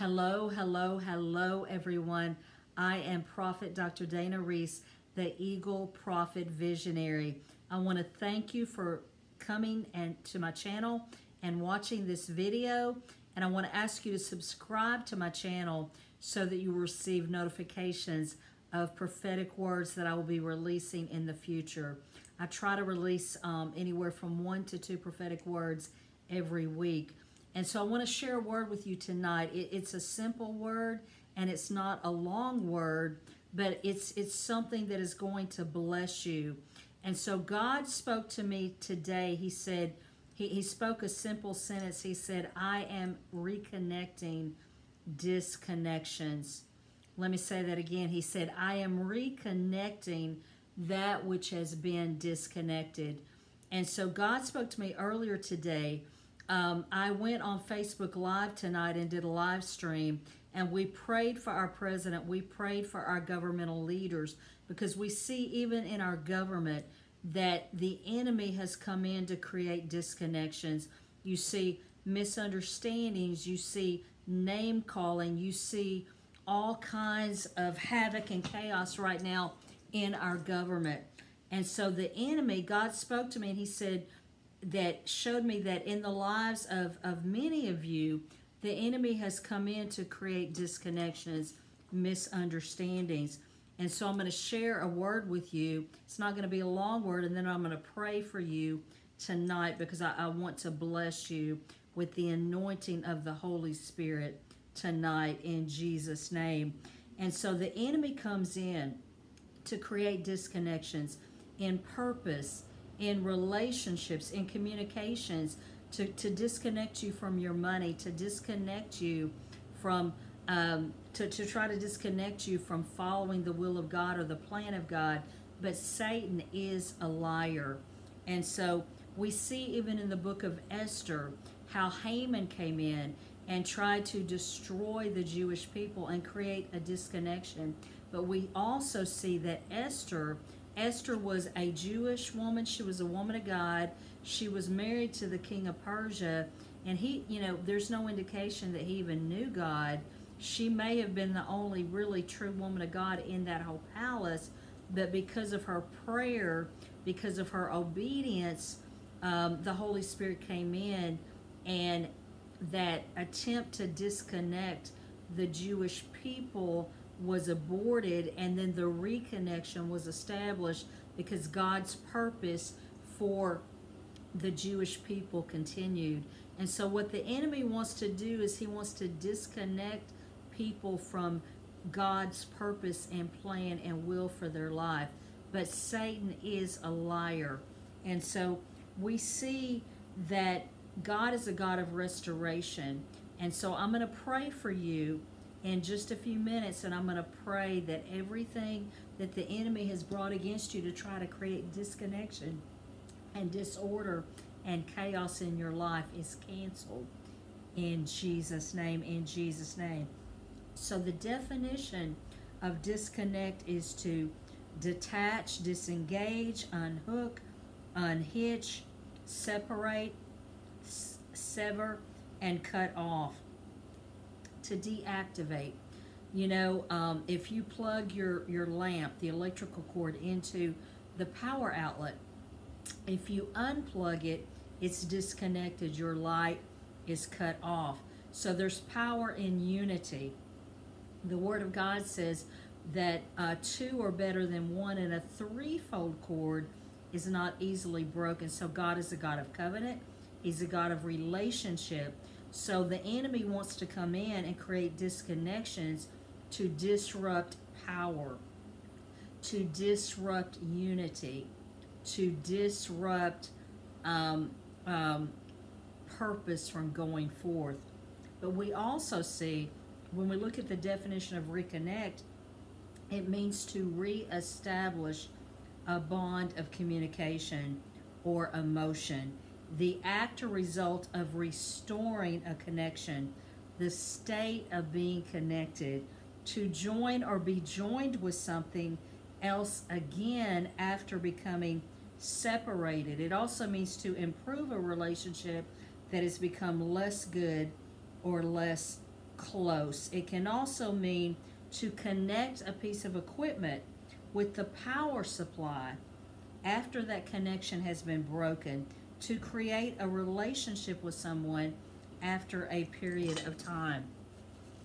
Hello, hello, hello, everyone. I am Prophet Dr. Dana Reece, the Eagle Prophet Visionary. I want to thank you for coming and to my channel and watching this video. And I want to ask you to subscribe to my channel so that you will receive notifications of prophetic words that I will be releasing in the future. I try to release um, anywhere from one to two prophetic words every week. And so I want to share a word with you tonight. It, it's a simple word and it's not a long word, but it's it's something that is going to bless you. And so God spoke to me today. He said, he, he spoke a simple sentence. He said, I am reconnecting disconnections. Let me say that again. He said, I am reconnecting that which has been disconnected. And so God spoke to me earlier today um, I went on Facebook Live tonight and did a live stream, and we prayed for our president. We prayed for our governmental leaders because we see, even in our government, that the enemy has come in to create disconnections. You see misunderstandings, you see name calling, you see all kinds of havoc and chaos right now in our government. And so the enemy, God spoke to me and he said, that showed me that in the lives of, of many of you, the enemy has come in to create disconnections, misunderstandings. And so I'm going to share a word with you. It's not going to be a long word, and then I'm going to pray for you tonight because I, I want to bless you with the anointing of the Holy Spirit tonight in Jesus' name. And so the enemy comes in to create disconnections in purpose in relationships, in communications, to, to disconnect you from your money, to disconnect you from, um, to, to try to disconnect you from following the will of God or the plan of God. But Satan is a liar. And so we see even in the book of Esther how Haman came in and tried to destroy the Jewish people and create a disconnection. But we also see that Esther Esther was a Jewish woman. She was a woman of God. She was married to the king of Persia. And he, you know, there's no indication that he even knew God. She may have been the only really true woman of God in that whole palace. But because of her prayer, because of her obedience, um, the Holy Spirit came in and that attempt to disconnect the Jewish people was aborted and then the reconnection was established because God's purpose for the Jewish people continued. And so, what the enemy wants to do is he wants to disconnect people from God's purpose and plan and will for their life. But Satan is a liar. And so, we see that God is a God of restoration. And so, I'm going to pray for you in just a few minutes, and I'm going to pray that everything that the enemy has brought against you to try to create disconnection and disorder and chaos in your life is canceled in Jesus' name. In Jesus' name. So, the definition of disconnect is to detach, disengage, unhook, unhitch, separate, sever, and cut off to deactivate. You know, um, if you plug your, your lamp, the electrical cord, into the power outlet, if you unplug it, it's disconnected. Your light is cut off. So there's power in unity. The Word of God says that uh, two are better than one, and a threefold cord is not easily broken. So God is a God of covenant, He's a God of relationship. So the enemy wants to come in and create disconnections to disrupt power, to disrupt unity, to disrupt um, um, purpose from going forth. But we also see, when we look at the definition of reconnect, it means to reestablish a bond of communication or emotion the act or result of restoring a connection, the state of being connected, to join or be joined with something else again after becoming separated. It also means to improve a relationship that has become less good or less close. It can also mean to connect a piece of equipment with the power supply after that connection has been broken to create a relationship with someone after a period of time.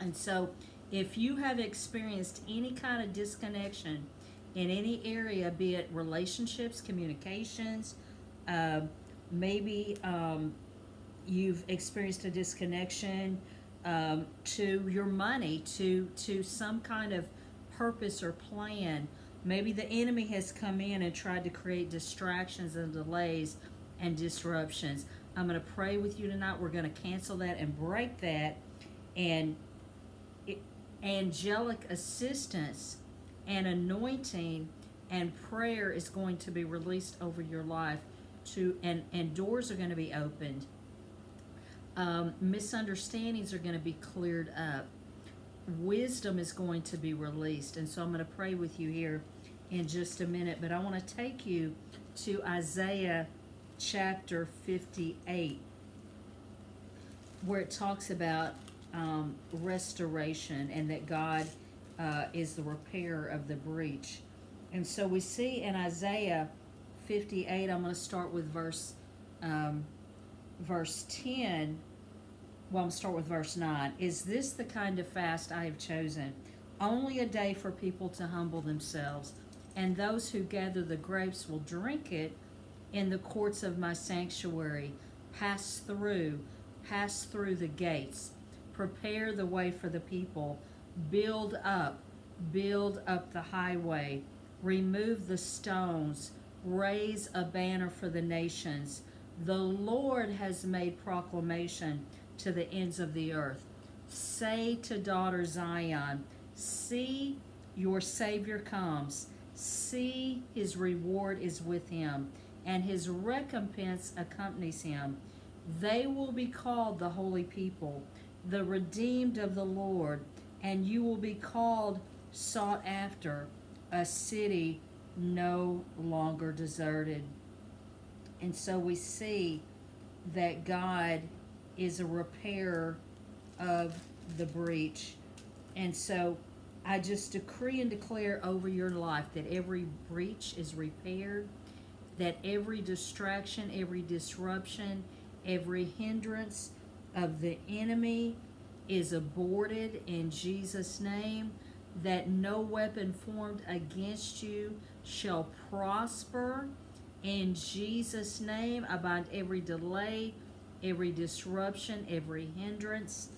And so, if you have experienced any kind of disconnection in any area, be it relationships, communications, uh, maybe um, you've experienced a disconnection um, to your money, to to some kind of purpose or plan. Maybe the enemy has come in and tried to create distractions and delays and disruptions. I'm going to pray with you tonight. We're going to cancel that and break that, and angelic assistance and anointing and prayer is going to be released over your life to and and doors are going to be opened um, misunderstandings are going to be cleared up wisdom is going to be released and so i'm going to pray with you here in just a minute but i want to take you to isaiah chapter 58 where it talks about um, restoration and that god uh, is the repairer of the breach and so we see in isaiah 58 i'm going to start with verse um, verse 10 well, I'm going to start with verse 9. Is this the kind of fast I have chosen? Only a day for people to humble themselves, and those who gather the grapes will drink it in the courts of my sanctuary. Pass through, pass through the gates. Prepare the way for the people. Build up, build up the highway. Remove the stones. Raise a banner for the nations. The Lord has made proclamation to the ends of the earth. Say to daughter Zion, See, your Savior comes. See, his reward is with him, and his recompense accompanies him. They will be called the holy people, the redeemed of the Lord, and you will be called sought after, a city no longer deserted. And so we see that God is a repairer of the breach. And so I just decree and declare over your life that every breach is repaired, that every distraction, every disruption, every hindrance of the enemy is aborted in Jesus' name, that no weapon formed against you shall prosper. In Jesus' name, I bind every delay, every disruption, every hindrance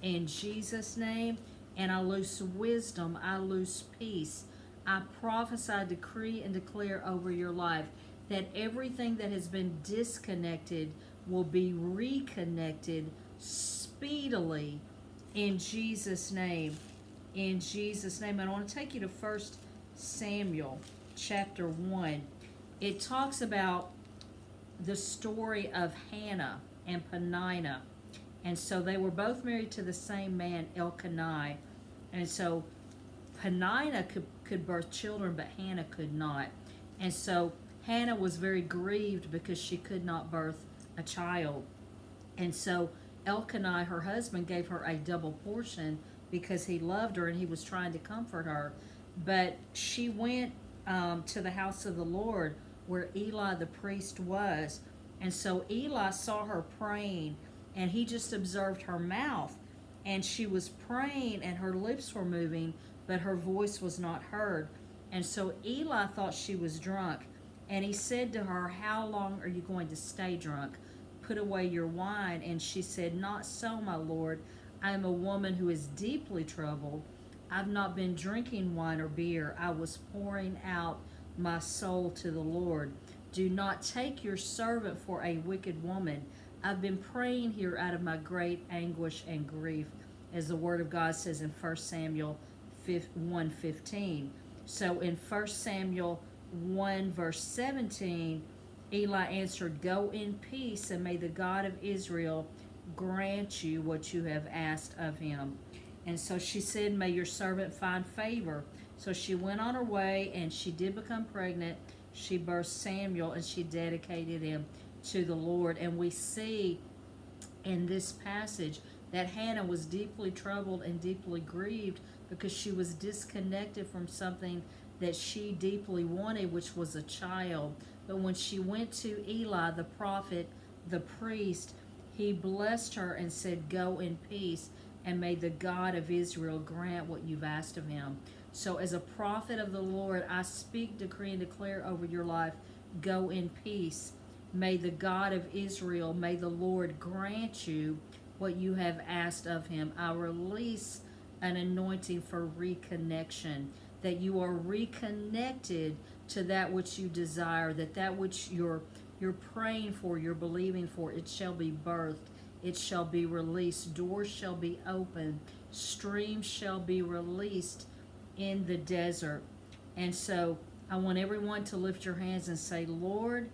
in Jesus' name. And I loose wisdom, I loose peace. I prophesy, decree, and declare over your life that everything that has been disconnected will be reconnected speedily in Jesus' name. In Jesus' name. And I want to take you to First Samuel chapter 1. It talks about the story of Hannah and Peninnah. And so they were both married to the same man, Elkanah. And so Peninnah could, could birth children, but Hannah could not. And so Hannah was very grieved because she could not birth a child. And so Elkanah, her husband, gave her a double portion because he loved her and he was trying to comfort her. But she went um, to the house of the Lord where Eli the priest was and so Eli saw her praying and he just observed her mouth. And she was praying and her lips were moving, but her voice was not heard. And so Eli thought she was drunk. And he said to her, How long are you going to stay drunk? Put away your wine. And she said, Not so, my Lord. I am a woman who is deeply troubled. I've not been drinking wine or beer. I was pouring out my soul to the Lord. Do not take your servant for a wicked woman. I've been praying here out of my great anguish and grief, as the word of God says in 1 Samuel 1:15. So in 1 Samuel 1 verse 17, Eli answered, Go in peace, and may the God of Israel grant you what you have asked of him. And so she said, May your servant find favor. So she went on her way, and she did become pregnant she birthed Samuel and she dedicated him to the Lord. And we see in this passage that Hannah was deeply troubled and deeply grieved because she was disconnected from something that she deeply wanted, which was a child. But when she went to Eli, the prophet, the priest, he blessed her and said, Go in peace, and may the God of Israel grant what you've asked of him. So, as a prophet of the Lord, I speak, decree, and declare over your life go in peace. May the God of Israel, may the Lord grant you what you have asked of him. I release an anointing for reconnection, that you are reconnected to that which you desire, that that which you're you're praying for, you're believing for, it shall be birthed, it shall be released, doors shall be opened, streams shall be released in the desert. And so I want everyone to lift your hands and say, Lord,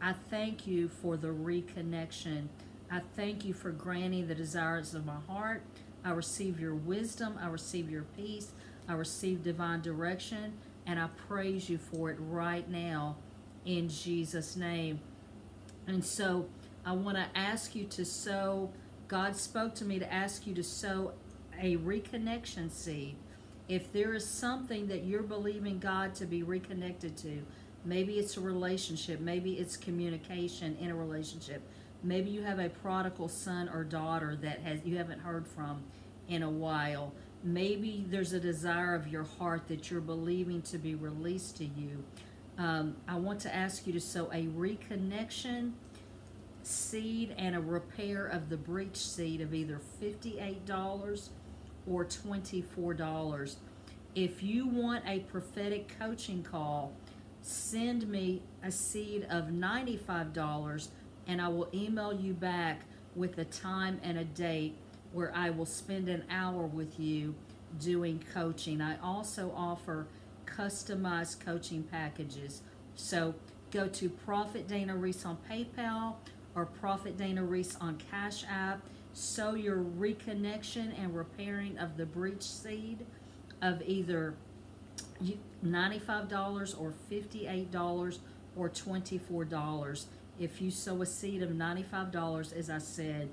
I thank you for the reconnection. I thank you for granting the desires of my heart. I receive your wisdom. I receive your peace. I receive divine direction. And I praise you for it right now in Jesus' name. And so I want to ask you to sow. God spoke to me to ask you to sow a reconnection seed. If there is something that you're believing God to be reconnected to, maybe it's a relationship, maybe it's communication in a relationship, maybe you have a prodigal son or daughter that has you haven't heard from in a while. Maybe there's a desire of your heart that you're believing to be released to you. Um, I want to ask you to sow a reconnection seed and a repair of the breach seed of either $58 or $24. If you want a prophetic coaching call, send me a seed of $95 and I will email you back with a time and a date where I will spend an hour with you doing coaching. I also offer customized coaching packages. So go to Prophet Dana Reece on PayPal or Prophet Dana Reece on Cash App. Sow your reconnection and repairing of the breach seed of either $95 or $58 or $24. If you sow a seed of $95, as I said,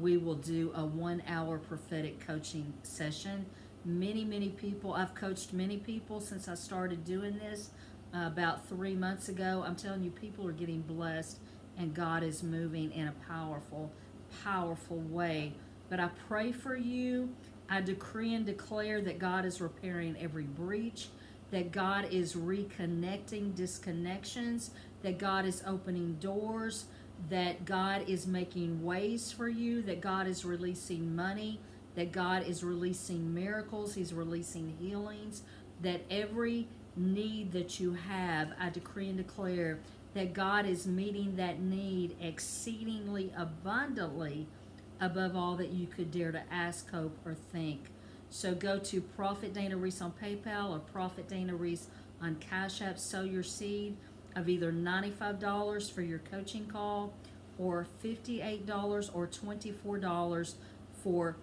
we will do a one hour prophetic coaching session many, many people. I've coached many people since I started doing this uh, about three months ago. I'm telling you, people are getting blessed and God is moving in a powerful, powerful way. But I pray for you. I decree and declare that God is repairing every breach, that God is reconnecting disconnections, that God is opening doors, that God is making ways for you, that God is releasing money that God is releasing miracles, He's releasing healings, that every need that you have, I decree and declare that God is meeting that need exceedingly abundantly above all that you could dare to ask, hope, or think. So go to Prophet Dana Reece on PayPal or Prophet Dana Reece on Cash App. Sow your seed of either $95 for your coaching call or $58 or $24 for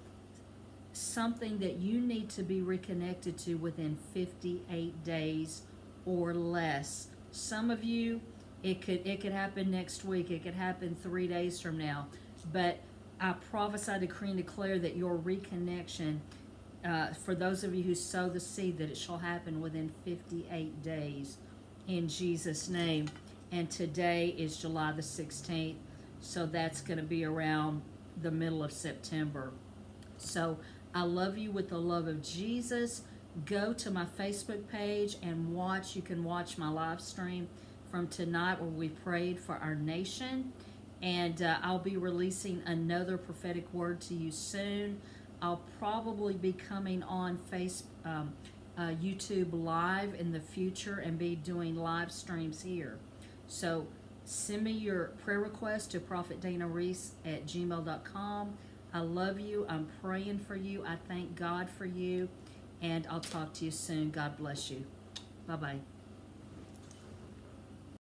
something that you need to be reconnected to within 58 days or less. Some of you, it could it could happen next week. It could happen three days from now. But I prophesy, decree, and declare that your reconnection, uh, for those of you who sow the seed, that it shall happen within 58 days, in Jesus' name. And today is July the 16th, so that's going to be around the middle of September. So I love you with the love of Jesus. Go to my Facebook page and watch. You can watch my live stream from tonight where we prayed for our nation. And uh, I'll be releasing another prophetic word to you soon. I'll probably be coming on face, um, uh, YouTube live in the future and be doing live streams here. So send me your prayer request to prophetdanareece at gmail.com. I love you. I'm praying for you. I thank God for you. And I'll talk to you soon. God bless you. Bye bye.